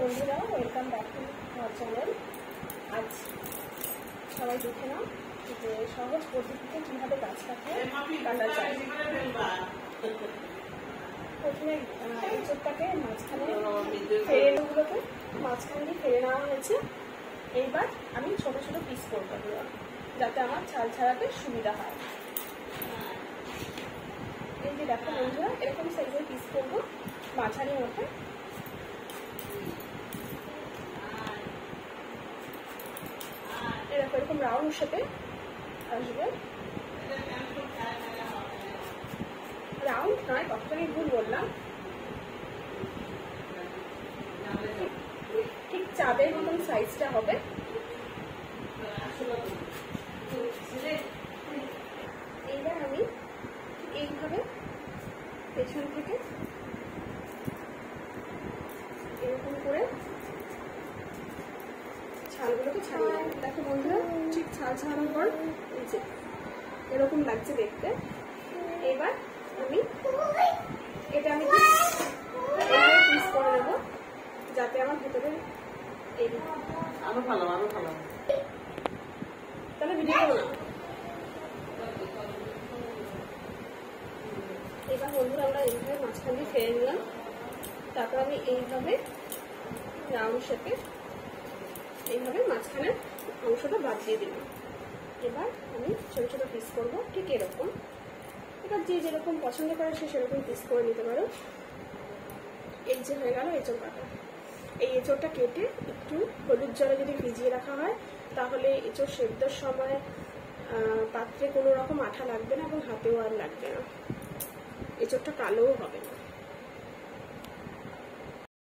বন্ধুরা welcome back to আমার channel আজ সবাই দেখে নাও যে সহজ পদ্ধতিতে কীভাবে গাছ কাটা কাটা যায়। প্রথমে এই মাঝখানে ফেরে ওগুলোকে মাঝখান দিয়ে ফেলে নেওয়া হয়েছে। এইবার আমি ছোট ছোট পিস করব যাতে আমার ছাল ছাড়াতে সুবিধা হয়। এই যে দেখো বন্ধুরা এরকম সাইজের পিস করব মাঝারি মধ্যে এরকম এরকম রাউন্ড শেপে আসবে। রাউন্ড নয় কতটা আমি ভুল বললাম? ঠিক চাঁদের মতন সাইজটা হবে। এইবার আমি এইভাবে পেছন থেকে এরকম করে ছালগুলোকে ছাড়িয়ে নেব দেখো বন্ধুরা ঠিক ছাল ছাড়ানোর পর এই যে এরকম লাগছে দেখতে। এবার আমি এটা আমি পিস করে নেব যাতে আমার ভেতরে এই আরও ভালো আরও ভালো। তাহলে ভিডিও করো। এবার বন্ধুরা আমরা এইভাবে মাঝখান দিয়ে ফেলে নিলাম তারপর আমি এইভাবে রাউন্ড শেপে এইভাবে মাঝখানের অংশটা বাদ দিয়ে দিলাম। এবার আমি ছোটো ছোটো পিস করব, ঠিক এরকম। এবার যে যেরকম পছন্দ করে সে সেরকম পিস করে নিতে পারো। এই যে হয়ে গেল এঁচড় কাটা। এই এঁচড়টা কেটে একটু হলুদ জলে যদি ভিজিয়ে রাখা হয়, তাহলে এঁচড় সেদ্ধর সময় পাত্রে কোনো রকম আঠা লাগবে না এবং হাতেও আর লাগবে না। এঁচড়টা কালোও হবে না।